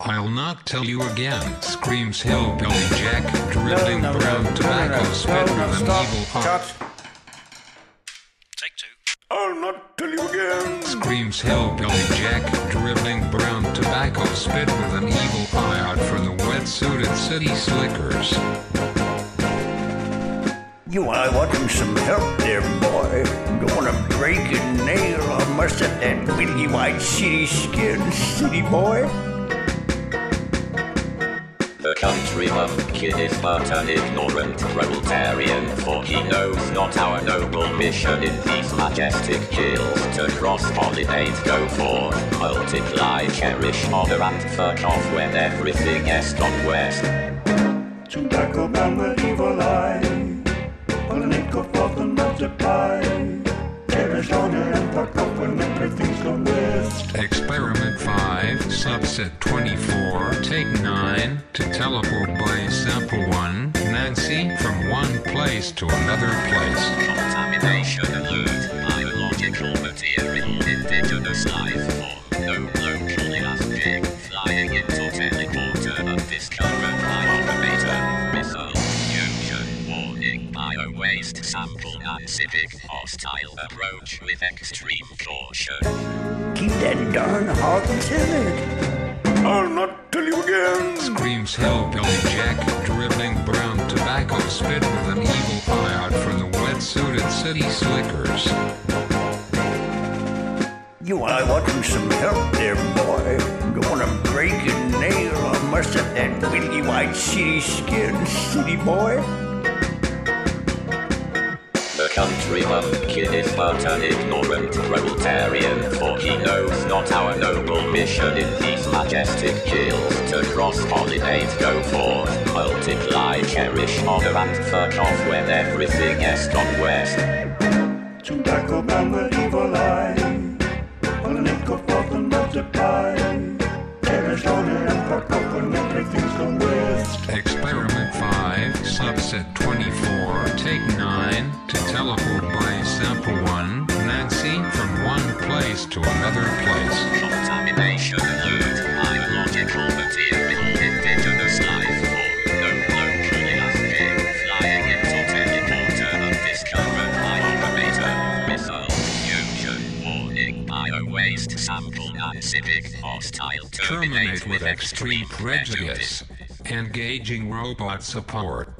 I'll not tell you again, screams Hillbilly Jack, dribbling no, no, brown no, no, tobacco no, spit no, no, with an evil eye. Take two. I'll not tell you again. Screams Hillbilly Jack, dribbling brown tobacco spit with an evil eye out for the wet-suited city slickers. You are wanting some help there, boy. Don't wanna break a nail or must have that willy white city skin, city boy. The country of kid is but an ignorant proletarian, for he knows not our noble mission in these majestic hills to cross-pollinate, go forth, multiply, cherish, honor, and fuck off when everything is done west. Tobacco man with evil eye. Pollinate, go forth and multiply. Cherish, honor, and fuck off when everything's gone west. Experiment 5, subset 24, take 9, to teleport by sample 1, Nancy, from one place to another place. Contamination alert, biological material, indigenous life form, no local elastic, flying into teleporter, undiscovered by operator, missile, fusion, warning, bio-waste sample, non-civic, hostile approach with extreme caution. Keep that darn hawk timid. I'll not tell you again. Screams Hillbilly Jack, dribbling brown tobacco spit with an evil eye out for the wet-suited city slickers. You are wanting some help there, boy. Don't wanna break a nail or must have that willy white city skin, city boy. The country of kid is but an ignorant proletarian, for he knows not our noble mission in these majestic hills to cross-pollinate, go forth, multiply, cherish, honor, and fuck off when everything is done west. Tobacco man with evil eye. Pollinate, go forth and multiply. Cherish, honor, and fuck off when everything's gone west. Experiment 5, subset 24, place to another place. Contamination alert, biological material, indigenous life form, no local elastic, flying into teleporter, undiscovered by operator, missile, fusion, warning, bio-waste sample, non-civic, hostile, Terminate with extreme prejudice. Engaging robot support.